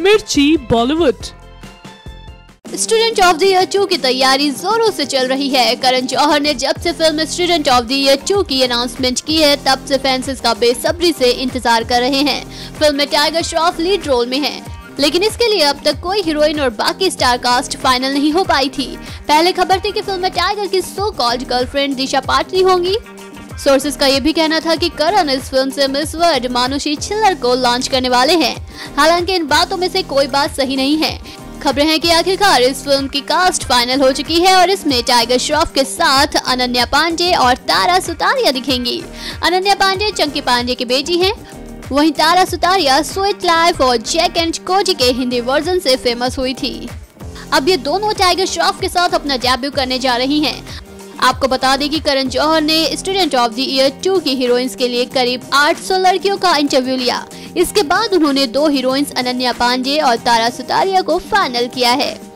Mirchi, Bollywood. Student of the year two की तैयारी जोरों से चल रही है। करण जौहर ने जब से film student of the year two की अनाउंसमेंट की है, तब से फैंस इसका बेसब्री से इंतज़ार कर रहे हैं। फ़िल्म में टाइगर श्रॉफ लीड रोल में है। लेकिन इसके लिए अब तक कोई हीरोइन और बाकी स्टार कास्ट फाइनल नहीं हो पाई थी। पहले खबर थी कि फ़िल्म में टाइगर की so called girlfriend Disha Patani होंगी। सोर्सेज का ये भी कहना था कि करण इस फ़िल्म से मिस वर्ल्ड मानुषी छिल्लर को लॉन्च करने वाले हैं। हालाँकि इन बातों में से कोई बात सही नहीं है। खबरें हैं कि आखिरकार इस फ़िल्म की कास्ट फाइनल हो चुकी है और इसमें टाइगर श्रॉफ के साथ अनन्या पांडे और तारा सुतारिया दिखेंगी। अनन्या पांडे चंकी पांडे की बेटी हैं। वहीं तारा सुतारिया स्वीट लाइफ और जैक एंड कोजी के हिंदी वर्जन से फ़ेमस हुई थी। अब ये दोनों टाइगर श्रॉफ के साथ अपना डेब्यू करने जा रही हैं। आपको बता दें कि करण जौहर ने student of the year two की हीरोइंस के लिए करीब 800 लड़कियों का इंटरव्यू लिया। इसके बाद उन्होंने दो हीरोइंस अनन्या पांडे और तारा सुतारिया को फाइनल किया है।